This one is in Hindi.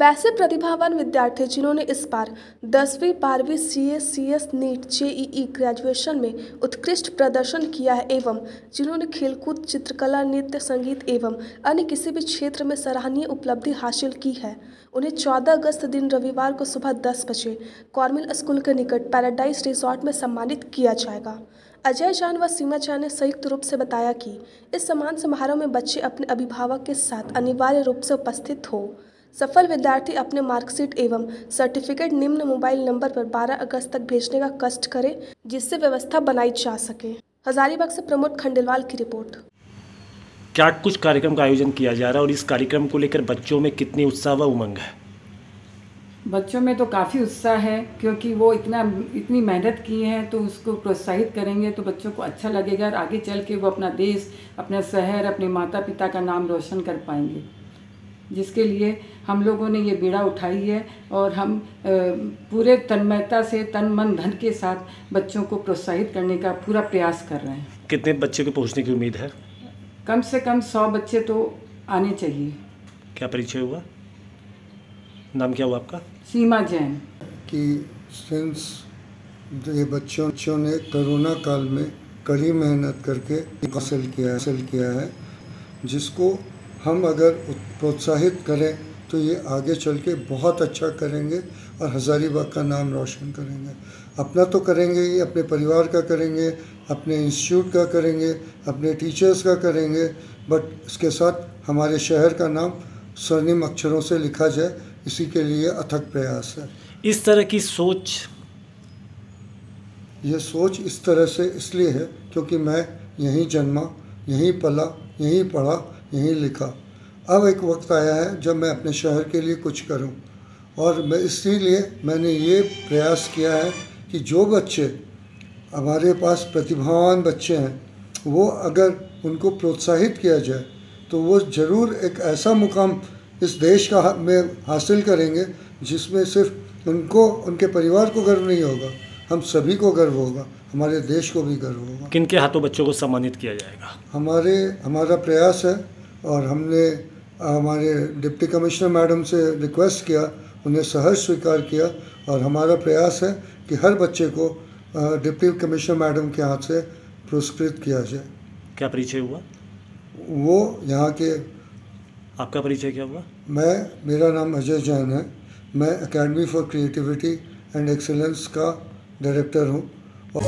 वैसे प्रतिभावान विद्यार्थी जिन्होंने इस बार दसवीं, बारहवीं C S C S NEET JEE graduation में उत्कृष्ट प्रदर्शन किया है एवं जिन्होंने खेलकूद, चित्रकला, नृत्य, संगीत एवं अन्य किसी भी क्षेत्र में सराहनीय उपलब्धि हासिल की है। उन्हें 14 अगस्त दिन रविवार को सुबह 10 बजे कॉर्मिल स्कूल के निकट पैराडाइज रिजॉर्ट में सम्मानित किया जाएगा। अजय जान व सीमा जान ने संयुक्त रूप से बताया कि इस सम्मान समारोह में बच्चे अपने अभिभावक के साथ अनिवार्य रूप से उपस्थित हो। सफल विद्यार्थी अपने मार्कशीट एवं सर्टिफिकेट निम्न मोबाइल नंबर पर 12 अगस्त तक भेजने का कष्ट करें जिससे व्यवस्था बनाई जा सके। हजारीबाग से प्रमोद खंडेलवाल की रिपोर्ट। क्या कुछ कार्यक्रम का आयोजन किया जा रहा है और इस कार्यक्रम को लेकर बच्चों में कितनी उत्साह व उमंग है? बच्चों में तो काफ़ी उत्साह है क्योंकि वो इतना इतनी मेहनत की हैं तो उसको प्रोत्साहित करेंगे तो बच्चों को अच्छा लगेगा और आगे चल के वो अपना देश अपना शहर अपने माता पिता का नाम रोशन कर पाएँगे। जिसके लिए हम लोगों ने ये बीड़ा उठाई है और हम पूरे तन्मयता से तन मन धन के साथ बच्चों को प्रोत्साहित करने का पूरा प्रयास कर रहे हैं। कितने बच्चे को पहुँचने की उम्मीद है? कम से कम सौ बच्चे तो आने चाहिए। क्या परिचय हुआ? नाम क्या हुआ आपका? सीमा जैन। कि सिंस ये बच्चों बच्चों ने कोरोना काल में कड़ी मेहनत करके हासिल किया हासिल किया है जिसको हम अगर प्रोत्साहित करें तो ये आगे चल के बहुत अच्छा करेंगे और हज़ारीबाग का नाम रोशन करेंगे। अपना तो करेंगे ही अपने परिवार का करेंगे अपने इंस्टीट्यूट का करेंगे अपने टीचर्स का करेंगे बट इसके साथ हमारे शहर का नाम स्वर्णिम अक्षरों से लिखा जाए इसी के लिए अथक प्रयास है। इस तरह की सोच? ये सोच इस तरह से इसलिए है क्योंकि मैं यहीं जन्मा यहीं पला यहीं पढ़ा यहीं लिखा। अब एक वक्त आया है जब मैं अपने शहर के लिए कुछ करूँ और मैं इसीलिए मैंने ये प्रयास किया है कि जो बच्चे हमारे पास प्रतिभावान बच्चे हैं वो अगर उनको प्रोत्साहित किया जाए तो वो ज़रूर एक ऐसा मुकाम इस देश का में हासिल करेंगे जिसमें सिर्फ़ उनको उनके परिवार को गर्व नहीं होगा हम सभी को गर्व होगा हमारे देश को भी गर्व होगा। किन के हाथों बच्चों को सम्मानित किया जाएगा? हमारे हमारा प्रयास है और हमने हमारे डिप्टी कमिश्नर मैडम से रिक्वेस्ट किया उन्हें सहज स्वीकार किया और हमारा प्रयास है कि हर बच्चे को डिप्टी कमिश्नर मैडम के हाथ से पुरस्कृत किया जाए। क्या परिचय हुआ? वो यहाँ के आपका परिचय क्या हुआ? मैं मेरा नाम अजय जैन है। मैं academy for creativity and excellence का डायरेक्टर हूँ। और